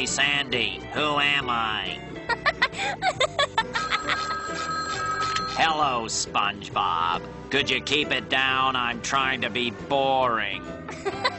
Hey, Sandy, who am I? Hello, SpongeBob. Could you keep it down? I'm trying to be boring.